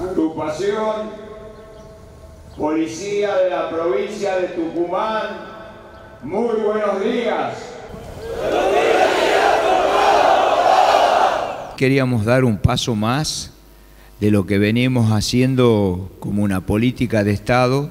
Agrupación Policía de la provincia de Tucumán, muy buenos días. Queríamos dar un paso más de lo que venimos haciendo como una política de Estado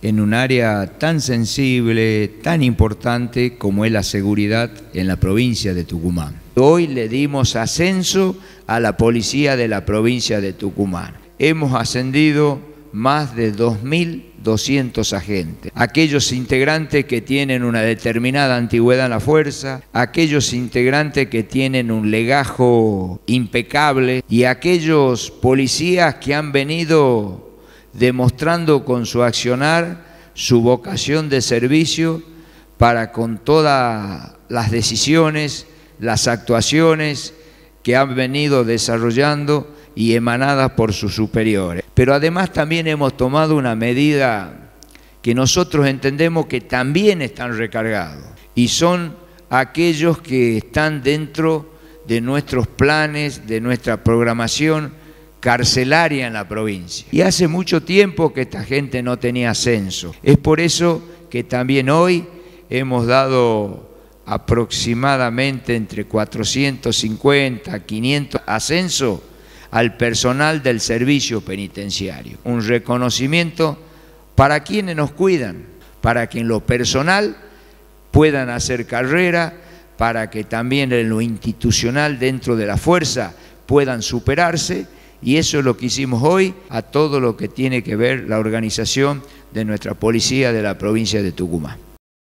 en un área tan sensible, tan importante como es la seguridad en la provincia de Tucumán. Hoy le dimos ascenso a la policía de la provincia de Tucumán. Hemos ascendido más de 2.200 agentes. Aquellos integrantes que tienen una determinada antigüedad en la fuerza, aquellos integrantes que tienen un legajo impecable y aquellos policías que han venido demostrando con su accionar su vocación de servicio para con todas las decisiones, las actuaciones que han venido desarrollando y emanadas por sus superiores. Pero además también hemos tomado una medida que nosotros entendemos que también están recargados y son aquellos que están dentro de nuestros planes, de nuestra programación carcelaria en la provincia. Y hace mucho tiempo que esta gente no tenía ascenso. Es por eso que también hoy hemos dado aproximadamente entre 450, 500 ascensos al personal del servicio penitenciario. Un reconocimiento para quienes nos cuidan, para que en lo personal puedan hacer carrera, para que también en lo institucional dentro de la fuerza puedan superarse y eso es lo que hicimos hoy a todo lo que tiene que ver la organización de nuestra policía de la provincia de Tucumán.